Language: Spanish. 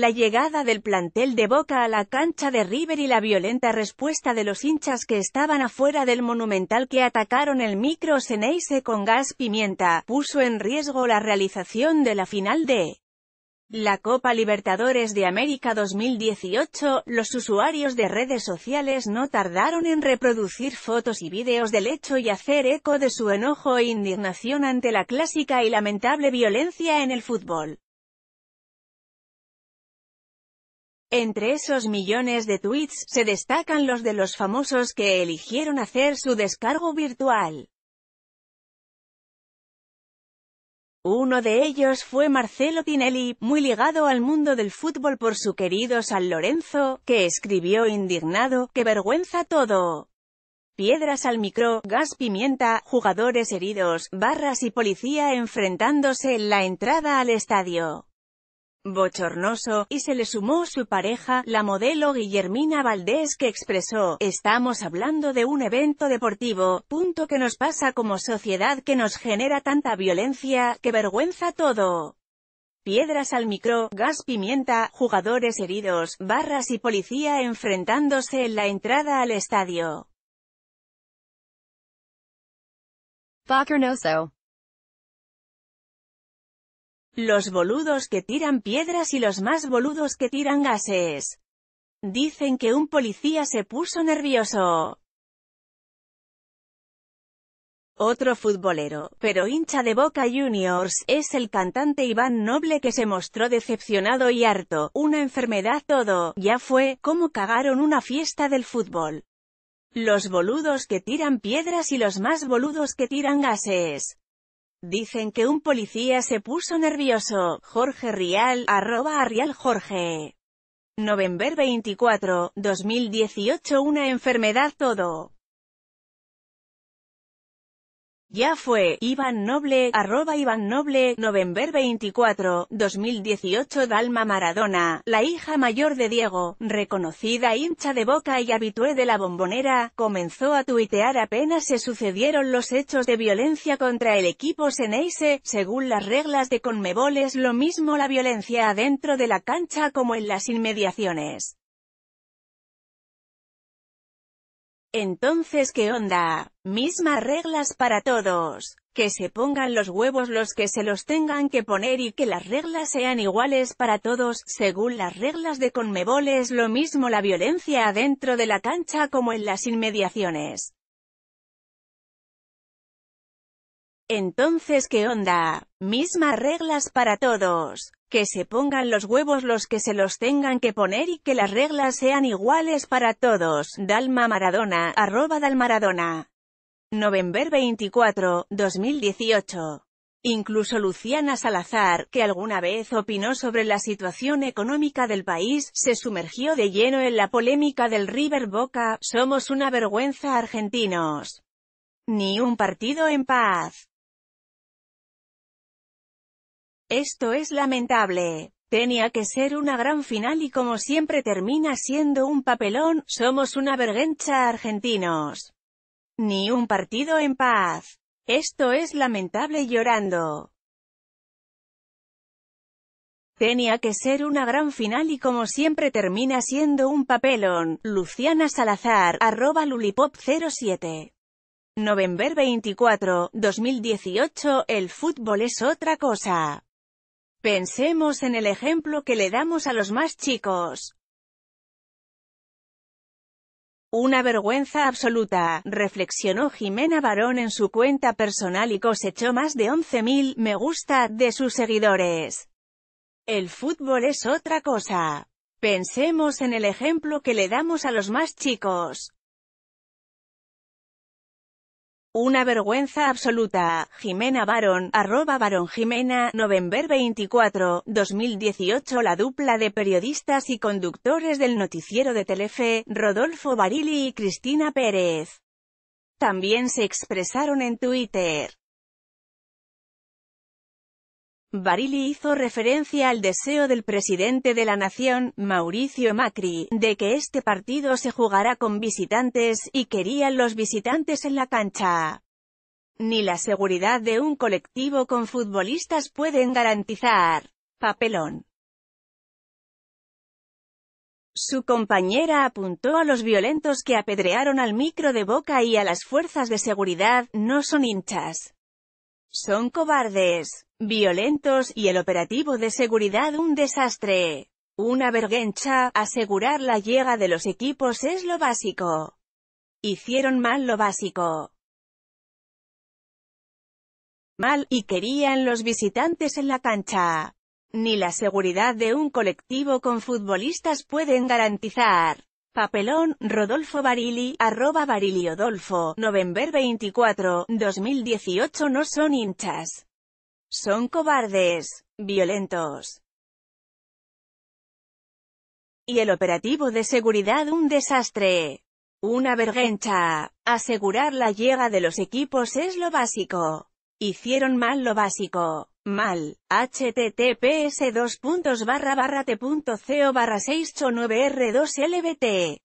la llegada del plantel de Boca a la cancha de River y la violenta respuesta de los hinchas que estaban afuera del Monumental que atacaron el micro Ceneice con gas pimienta, puso en riesgo la realización de la final de la Copa Libertadores de América 2018, los usuarios de redes sociales no tardaron en reproducir fotos y vídeos del hecho y hacer eco de su enojo e indignación ante la clásica y lamentable violencia en el fútbol. Entre esos millones de tweets, se destacan los de los famosos que eligieron hacer su descargo virtual. Uno de ellos fue Marcelo Tinelli, muy ligado al mundo del fútbol por su querido San Lorenzo, que escribió indignado, ¡qué vergüenza todo! Piedras al micro, gas pimienta, jugadores heridos, barras y policía enfrentándose en la entrada al estadio bochornoso, y se le sumó su pareja, la modelo Guillermina Valdés que expresó, estamos hablando de un evento deportivo, punto que nos pasa como sociedad que nos genera tanta violencia, que vergüenza todo. Piedras al micro, gas pimienta, jugadores heridos, barras y policía enfrentándose en la entrada al estadio. Los boludos que tiran piedras y los más boludos que tiran gases. Dicen que un policía se puso nervioso. Otro futbolero, pero hincha de Boca Juniors, es el cantante Iván Noble que se mostró decepcionado y harto, una enfermedad todo, ya fue, como cagaron una fiesta del fútbol. Los boludos que tiran piedras y los más boludos que tiran gases. Dicen que un policía se puso nervioso. Jorge Rial, arroba Rial Jorge. November 24, 2018 Una enfermedad todo. Ya fue, Iván Noble, arroba Iván Noble, November 24, 2018 Dalma Maradona, la hija mayor de Diego, reconocida hincha de boca y habitué de la bombonera, comenzó a tuitear apenas se sucedieron los hechos de violencia contra el equipo Seneise, según las reglas de Conmebol es lo mismo la violencia adentro de la cancha como en las inmediaciones. Entonces ¿qué onda? Mismas reglas para todos. Que se pongan los huevos los que se los tengan que poner y que las reglas sean iguales para todos, según las reglas de Conmebol es lo mismo la violencia adentro de la cancha como en las inmediaciones. Entonces ¿qué onda? Mismas reglas para todos. Que se pongan los huevos los que se los tengan que poner y que las reglas sean iguales para todos. Dalma Maradona, arroba Dalmaradona. November 24, 2018. Incluso Luciana Salazar, que alguna vez opinó sobre la situación económica del país, se sumergió de lleno en la polémica del River Boca, somos una vergüenza argentinos. Ni un partido en paz. Esto es lamentable. Tenía que ser una gran final y como siempre termina siendo un papelón, somos una vergüenza argentinos. Ni un partido en paz. Esto es lamentable llorando. Tenía que ser una gran final y como siempre termina siendo un papelón. Luciana Salazar, arroba lulipop07. November 24, 2018, el fútbol es otra cosa. Pensemos en el ejemplo que le damos a los más chicos. Una vergüenza absoluta, reflexionó Jimena Barón en su cuenta personal y cosechó más de 11.000 me gusta de sus seguidores. El fútbol es otra cosa. Pensemos en el ejemplo que le damos a los más chicos. Una vergüenza absoluta. Jimena Barón, arroba Barón Jimena, November 24, 2018 La dupla de periodistas y conductores del noticiero de Telefe, Rodolfo Barili y Cristina Pérez. También se expresaron en Twitter. Barili hizo referencia al deseo del presidente de la nación, Mauricio Macri, de que este partido se jugará con visitantes, y querían los visitantes en la cancha. Ni la seguridad de un colectivo con futbolistas pueden garantizar. Papelón. Su compañera apuntó a los violentos que apedrearon al micro de Boca y a las fuerzas de seguridad, no son hinchas. Son cobardes, violentos, y el operativo de seguridad un desastre. Una vergüenza, asegurar la llegada de los equipos es lo básico. Hicieron mal lo básico. Mal, y querían los visitantes en la cancha. Ni la seguridad de un colectivo con futbolistas pueden garantizar. Papelón, Rodolfo Barili, arroba Odolfo, November 24, 2018 No son hinchas. Son cobardes, violentos. Y el operativo de seguridad un desastre. Una vergüenza. Asegurar la llegada de los equipos es lo básico. Hicieron mal lo básico. Mal. https 2 barra barra t.co barra 689 r2 lbt